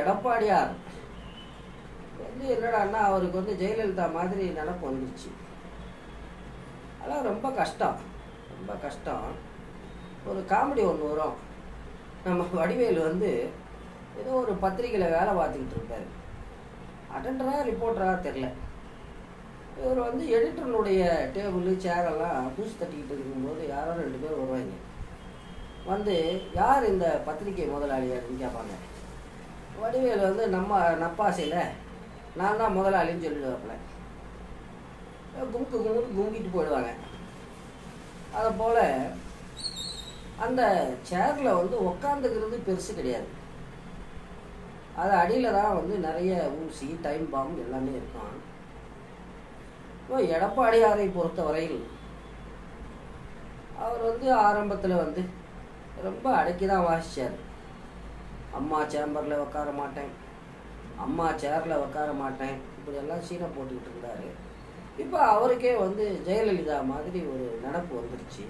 எடப்பாடியார். வந்து என்னடான்னா அவருக்கு வந்து ஜெயலலிதா மாதிரி நினப்பு வந்துருச்சு அதெல்லாம் ரொம்ப கஷ்டம். ரொம்ப கஷ்டம். ஒரு காமெடி ஒன்று வரும். நம்ம வடிவேலு வந்து ஏதோ ஒரு பத்திரிக்கையில் வேலை பார்த்துக்கிட்டு இருப்பார். அட்டண்டராக ரிப்போர்ட்டராக தெரில இவர் வந்து எடிட்டர்னுடைய டேபிள் சேரெல்லாம் பூசி தட்டிக்கிட்டு இருக்கும்போது யாரோ ரெண்டு பேர் வருவாங்க. வந்து யார் இந்த பத்திரிகை முதலாளியார்னு கேட்பாங்க வடிவேலு வந்து நம்ம நப்பாசையில் நான் தான் முதலாளின்னு சொல்லிடுவாப்புல. கும்பிட்டு கும்பிட்டு கும்பிட்டு போயிடுவாங்க. அதை போல் அந்த சேரில் வந்து உக்காந்துக்கிறது பெருசு கிடையாது. அது அடியில் தான் வந்து நிறைய ஊசி டைம் பாம்பு எல்லாமே இருக்கும். இப்போ எடப்பாடியாரை பொறுத்தவரையில் அவர் வந்து ஆரம்பத்தில் வந்து ரொம்ப அடக்கி தான் வாசித்தார் அம்மா சேம்பரில் உட்கார மாட்டேன். அம்மா சேரில் உட்கார மாட்டேன். இப்படியெல்லாம் சீனை போட்டுக்கிட்டு இருந்தார். இப்போ அவருக்கே வந்து ஜெயலலிதா மாதிரி ஒரு நடப்பு வந்துருச்சு.